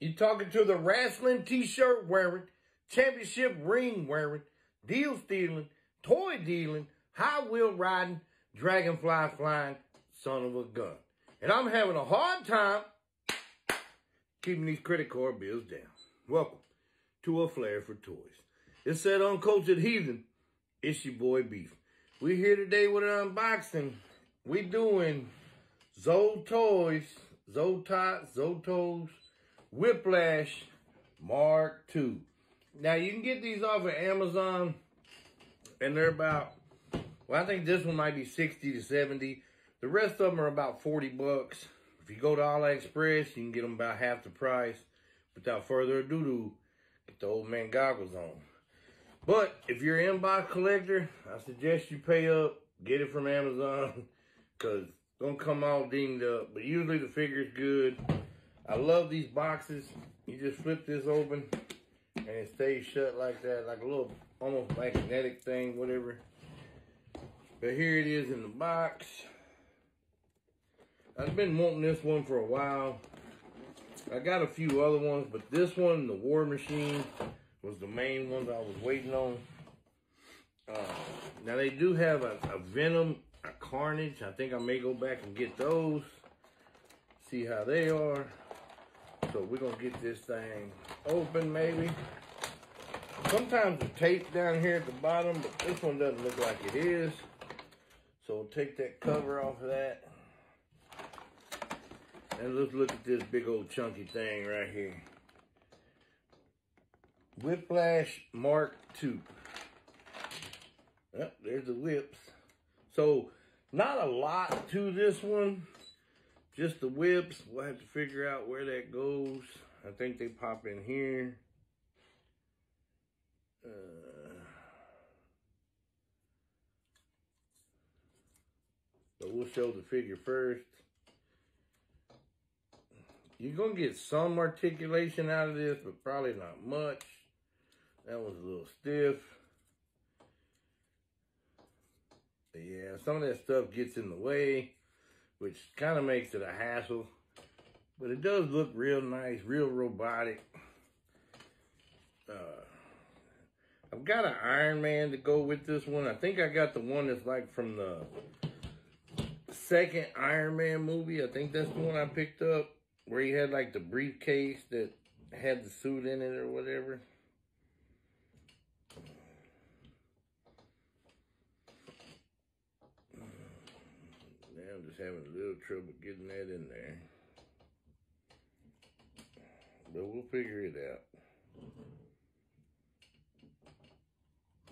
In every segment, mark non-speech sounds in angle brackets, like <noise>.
You talking to the wrestling t-shirt wearing, championship ring wearing, deal stealing, toy dealing, high wheel riding, dragonfly flying son of a gun. And I'm having a hard time keeping these credit card bills down. Welcome to A Flair for Toys. It's that uncultured heathen. It's your boy Beef. We're here today with an unboxing. We doing Zoe Toys, Zotots, Zotos, Whiplash Mark II. Now you can get these off of Amazon and they're about, well I think this one might be 60 to 70. The rest of them are about 40 bucks. If you go to AliExpress, you can get them about half the price. Without further ado, get the old man goggles on. But if you're an inbox collector, I suggest you pay up, get it from Amazon, because don't come all dinged up. But usually the figure's good. I love these boxes. You just flip this open and it stays shut like that, like a little almost magnetic thing, whatever. But here it is in the box. I've been wanting this one for a while. I got a few other ones, but this one, the War Machine, was the main ones I was waiting on. Uh, now they do have a, a Venom, a Carnage. I think I may go back and get those. See how they are. So we're gonna get this thing open maybe. Sometimes the tape down here at the bottom, but this one doesn't look like it is. So we'll take that cover off of that. And let's look at this big old chunky thing right here. Whiplash Mark II. There's the whips. So, not a lot to this one. Just the whips. We'll have to figure out where that goes. I think they pop in here. Uh, but we'll show the figure first. You're going to get some articulation out of this, but probably not much. That was a little stiff. But yeah, some of that stuff gets in the way, which kind of makes it a hassle. But it does look real nice, real robotic. Uh, I've got an Iron Man to go with this one. I think I got the one that's like from the second Iron Man movie. I think that's the one I picked up where he had like the briefcase that had the suit in it or whatever. Having a little trouble getting that in there. But we'll figure it out.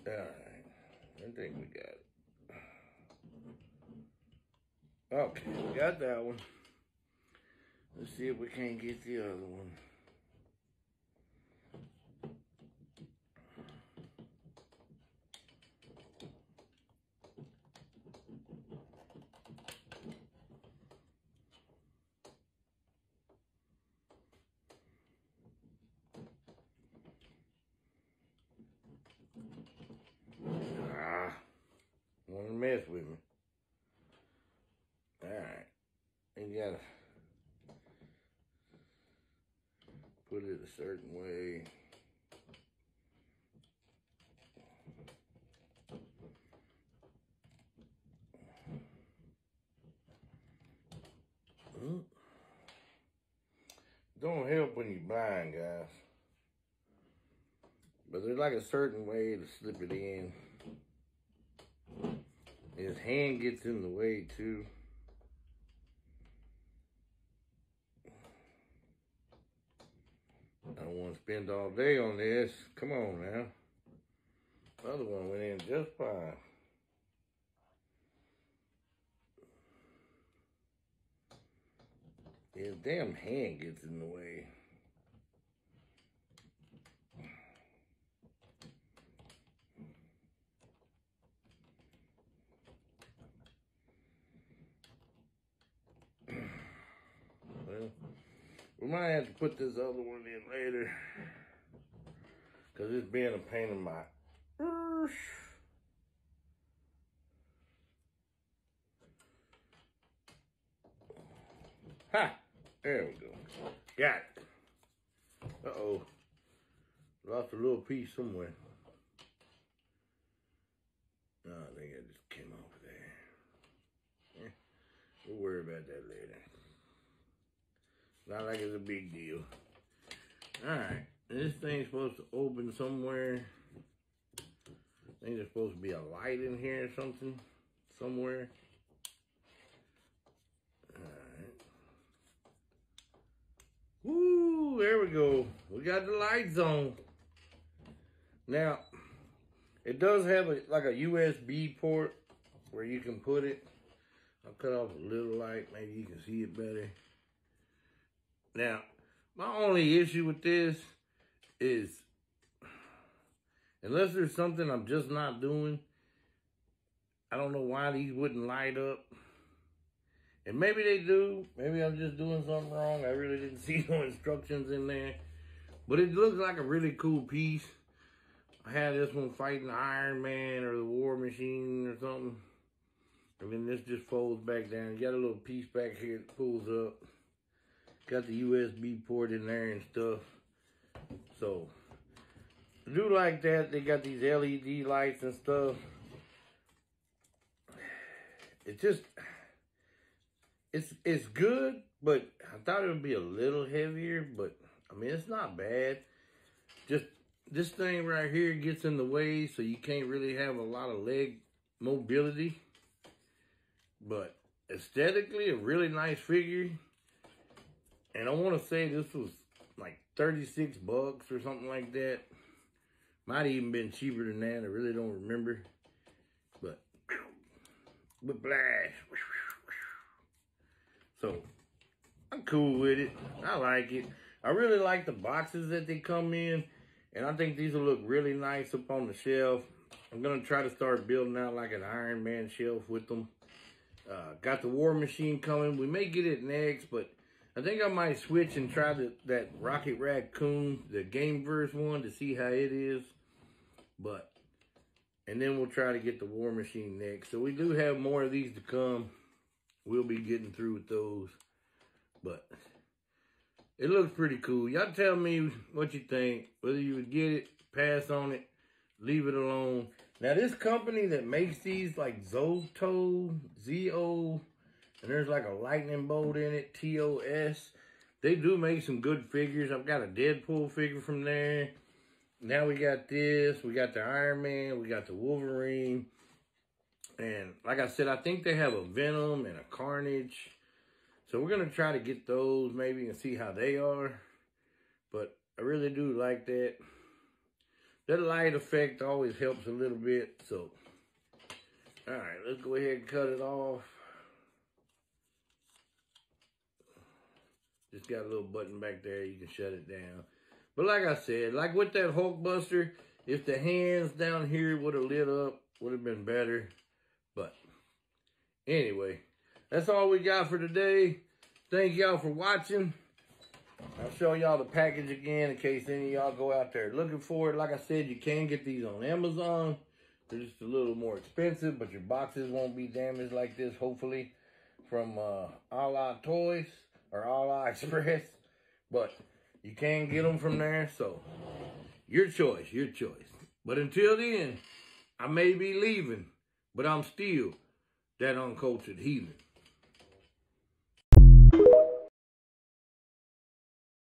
All right. I think we got it. Okay, we got that one. Let's see if we can't get the other one. Ah, wanna mess with me. All right, you gotta put it a certain way. Hmm. Don't help when you're blind, guys. But there's like a certain way to slip it in. His hand gets in the way too. I don't want to spend all day on this. Come on now. Other one went in just fine. His damn hand gets in the way. well, we might have to put this other one in later. Because it's being a pain in my... Ha! There we go. Got it. Uh-oh. Lost a little piece somewhere. No, I think I just came over there. Eh, we'll worry about that later. Not like it's a big deal. Alright, this thing's supposed to open somewhere. I think there's supposed to be a light in here or something. Somewhere. Alright. Woo, there we go. We got the lights on. Now, it does have a, like a USB port where you can put it. I'll cut off a little light, maybe you can see it better. Now, my only issue with this is, unless there's something I'm just not doing, I don't know why these wouldn't light up. And maybe they do. Maybe I'm just doing something wrong. I really didn't <laughs> see no instructions in there. But it looks like a really cool piece. I had this one fighting Iron Man or the War Machine or something. And then this just folds back down. You got a little piece back here that pulls up. Got the USB port in there and stuff. So, I do like that. They got these LED lights and stuff. It just, it's it's good, but I thought it would be a little heavier, but I mean, it's not bad. Just this thing right here gets in the way, so you can't really have a lot of leg mobility. But aesthetically, a really nice figure. And I want to say this was like 36 bucks or something like that. Might even been cheaper than that. I really don't remember. But, whiplash. So, I'm cool with it. I like it. I really like the boxes that they come in. And I think these will look really nice up on the shelf. I'm going to try to start building out like an Iron Man shelf with them. Uh, got the War Machine coming. We may get it next, but I think I might switch and try the, that Rocket Raccoon, the Gamerverse one, to see how it is. But, and then we'll try to get the War Machine next. So we do have more of these to come. We'll be getting through with those. But, it looks pretty cool. Y'all tell me what you think. Whether you would get it, pass on it, leave it alone. Now, this company that makes these, like Zoto, Z-O, and there's like a lightning bolt in it, TOS. They do make some good figures. I've got a Deadpool figure from there. Now we got this. We got the Iron Man. We got the Wolverine. And like I said, I think they have a Venom and a Carnage. So we're going to try to get those maybe and see how they are. But I really do like that. That light effect always helps a little bit. So, all right, let's go ahead and cut it off. Just got a little button back there. You can shut it down. But like I said, like with that Hulkbuster, if the hands down here would have lit up, would have been better. But anyway, that's all we got for today. Thank y'all for watching. I'll show y'all the package again in case any of y'all go out there looking for it. Like I said, you can get these on Amazon. They're just a little more expensive, but your boxes won't be damaged like this, hopefully, from uh, A La Toys or All <laughs> La Express. But you can get them from there, so your choice, your choice. But until then, I may be leaving, but I'm still that uncultured heathen.